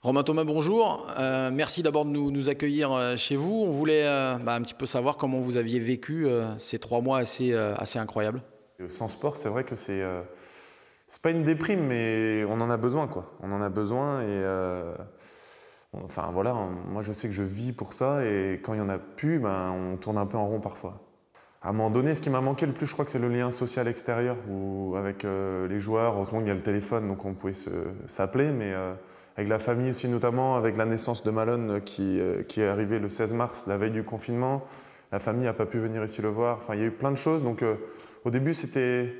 Romain Thomas, bonjour. Euh, merci d'abord de nous, accueillir euh, chez vous. On voulait euh, bah, un petit peu savoir comment vous aviez vécu ces trois mois assez, incroyables. Sans sport, c'est vrai que c'est pas une déprime, mais on en a besoin, quoi. On en a besoin et enfin voilà, moi je sais que je vis pour ça et quand il y en a plus, ben, on tourne un peu en rond parfois. À un moment donné, ce qui m'a manqué le plus, je crois que c'est le lien social extérieur ou avec les joueurs. Heureusement qu'il y a le téléphone, donc on pouvait s'appeler, mais avec la famille aussi notamment, avec la naissance de Malone euh, qui, euh, qui est arrivée le 16 mars, la veille du confinement. La famille n'a pas pu venir ici le voir. Enfin, il y a eu plein de choses. Donc euh, au début, c'était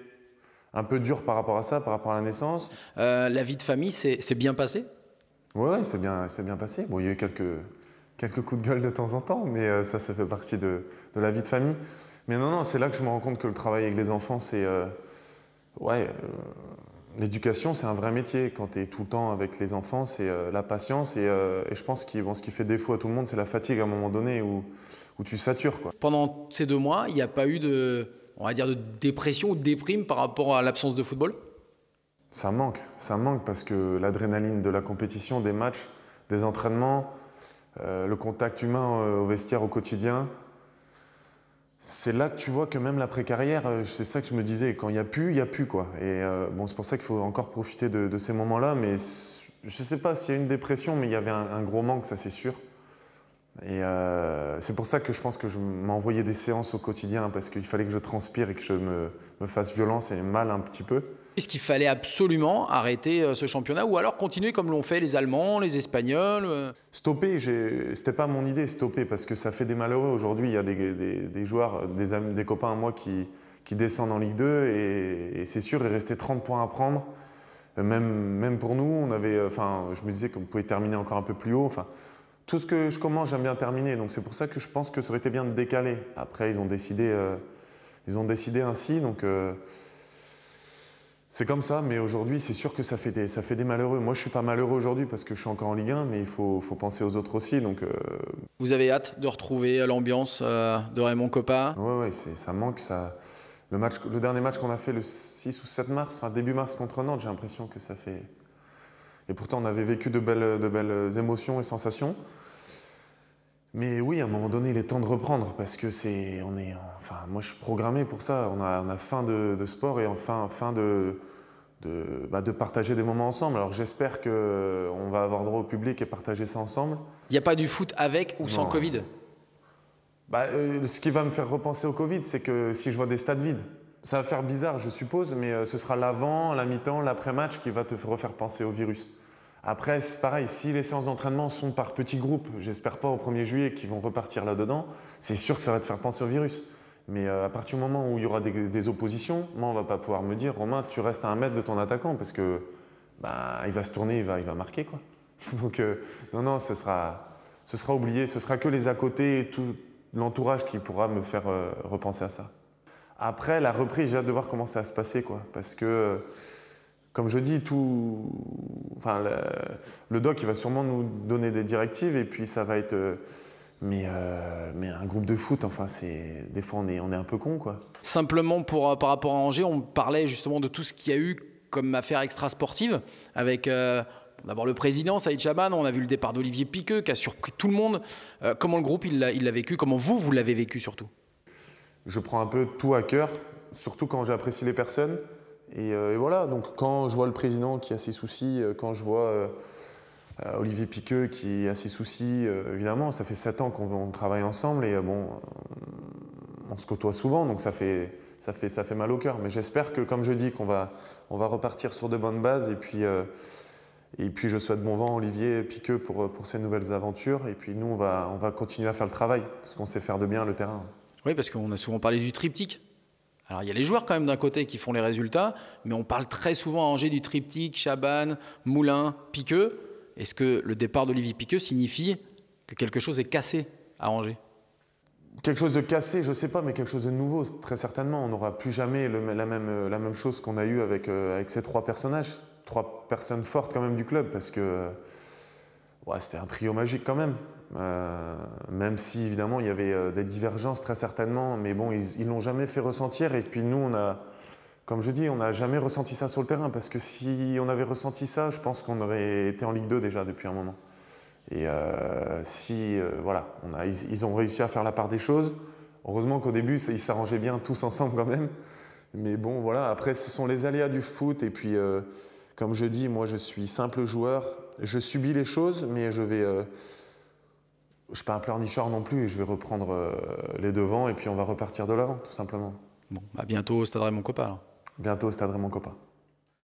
un peu dur par rapport à ça, par rapport à la naissance. la vie de famille, c'est bien passé? Oui, c'est bien, bien passé. Bon, il y a eu quelques, quelques coups de gueule de temps en temps, mais ça, ça fait partie de, de, la vie de famille. Mais non, non, c'est là que je me rends compte que le travail avec les enfants, c'est... ouais, L'éducation, c'est un vrai métier. Quand tu es tout le temps avec les enfants, c'est euh, la patience. Et, euh, je pense que ce qui fait défaut à tout le monde, c'est la fatigue à un moment donné où, où tu satures. Quoi. Pendant ces deux mois, il n'y a pas eu de, on va dire, de dépression ou de déprime par rapport à l'absence de football? Ça manque. Ça manque parce que l'adrénaline de la compétition, des matchs, des entraînements, euh, le contact humain au vestiaire au quotidien, c'est là que tu vois que même l'après-carrière, euh, c'est ça que je me disais, quand il n'y a plus, il n'y a plus. Quoi. Et euh, bon, c'est pour ça qu'il faut encore profiter de, ces moments-là. Mais je ne sais pas s'il y a une dépression, mais il y avait un, gros manque, ça c'est sûr. Et euh, c'est pour ça que je pense que je m'envoyais des séances au quotidien, parce qu'il fallait que je transpire et que je me, me fasse violence et mal un petit peu. Est-ce qu'il fallait absolument arrêter euh, ce championnat ou alors continuer comme l'ont fait les Allemands, les Espagnols euh Stopper, c'était pas mon idée, stopper, parce que ça fait des malheureux. Aujourd'hui, il y a des, joueurs, des, amis, des copains à moi qui, qui descendent en Ligue 2 et, c'est sûr, il restait 30 points à prendre. Même, même pour nous, on avait, enfin, je me disais qu'on pouvait terminer encore un peu plus haut. Enfin, tout ce que je commence, j'aime bien terminer. Donc c'est pour ça que je pense que ça aurait été bien de décaler. Après, ils ont décidé, euh, ils ont décidé ainsi. Donc c'est comme ça, mais aujourd'hui, c'est sûr que ça fait, des, ça fait des malheureux. Moi, je suis pas malheureux aujourd'hui parce que je suis encore en Ligue 1, mais il faut, faut penser aux autres aussi. Donc, euh, Vous avez hâte de retrouver l'ambiance euh, de Raymond Coppa? Oui, ouais, ça manque. Ça... Le, match, le dernier match qu'on a fait le 6 ou 7 mars, enfin début mars contre Nantes, j'ai l'impression que ça fait. Et pourtant, on avait vécu de belles, de belles émotions et sensations. Mais oui, à un moment donné, il est temps de reprendre parce que c'est, on est, enfin, moi je suis programmé pour ça. On a, on a faim de, sport et enfin fin de, de, bah, de, partager des moments ensemble. Alors j'espère que on va avoir droit au public et partager ça ensemble. Il n'y a pas du foot avec ou sans Covid? Bah, euh, Ce qui va me faire repenser au Covid, c'est que si je vois des stades vides, ça va faire bizarre, je suppose, mais euh, ce sera l'avant, la mi-temps, l'après-match qui va te refaire penser au virus. Après, c'est pareil, si les séances d'entraînement sont par petits groupes, j'espère pas au 1er juillet qu'ils vont repartir là-dedans, c'est sûr que ça va te faire penser au virus. Mais euh, à partir du moment où il y aura des, oppositions, moi, on va pas pouvoir me dire, Romain, tu restes à un mètre de ton attaquant parce que bah, il va se tourner, il va, il va marquer. Quoi. Donc, euh, non, non, ce sera, ce sera oublié. Ce sera que les à côté et tout l'entourage qui pourra me faire repenser à ça. Après, la reprise, j'ai hâte de voir comment ça va se passer. Quoi, parce que comme je dis, tout, enfin, le, doc, va sûrement nous donner des directives et puis ça va être. Euh, mais, euh, mais un groupe de foot, enfin, c'est des fois on est, on est un peu con, quoi. Simplement pour, euh, par rapport à Angers, on parlait justement de tout ce qu'il y a eu comme affaire extra-sportive avec. D'abord le président, Saïd Chaban, on a vu le départ d'Olivier Piqueux qui a surpris tout le monde. comment le groupe il l'a vécu? Comment vous, vous l'avez vécu surtout? Je prends un peu tout à cœur, surtout quand j'apprécie les personnes. Euh, et, voilà, donc quand je vois le président qui a ses soucis, euh, quand je vois euh, Olivier Piqueux qui a ses soucis, évidemment, ça fait sept ans qu'on travaille ensemble et bon, on se côtoie souvent, donc ça fait, ça fait, ça fait mal au cœur. Mais j'espère que, comme je dis, qu'on va, on va repartir sur de bonnes bases et puis, et puis je souhaite bon vent à Olivier Piqueux pour, pour ses nouvelles aventures. Et puis nous, on va, on va continuer à faire le travail parce qu'on sait faire de bien le terrain. Oui, parce qu'on a souvent parlé du triptyque. Alors il y a les joueurs quand même d'un côté qui font les résultats, mais on parle très souvent à Angers du triptyque Chaban, Moulin, Piqueux. Est-ce que le départ d'Olivier Piqueux signifie que quelque chose est cassé à Angers? Quelque chose de cassé, je ne sais pas, mais quelque chose de nouveau, très certainement. On n'aura plus jamais la, même, la même chose qu'on a eu avec, euh, avec ces trois personnages, trois personnes fortes quand même du club, parce que c'était un trio magique quand même. Euh, même si évidemment il y avait euh, des divergences très certainement, mais bon, ils l'ont jamais fait ressentir. Et puis nous, on a, comme je dis, on n'a jamais ressenti ça sur le terrain parce que si on avait ressenti ça, je pense qu'on aurait été en Ligue 2 déjà depuis un moment. Et euh, si, voilà, ils, ont réussi à faire la part des choses. Heureusement qu'au début, ils s'arrangeaient bien tous ensemble quand même. Mais bon, voilà, après, ce sont les aléas du foot. Et puis, comme je dis, moi, je suis simple joueur. Je subis les choses, mais je vais. je ne suis pas un pleurnichard non plus et je vais reprendre les devants et puis on va repartir de l'avant, tout simplement. Bon, à bientôt au Stade Raymond Coppa. Bientôt au Stade Raymond Coppa.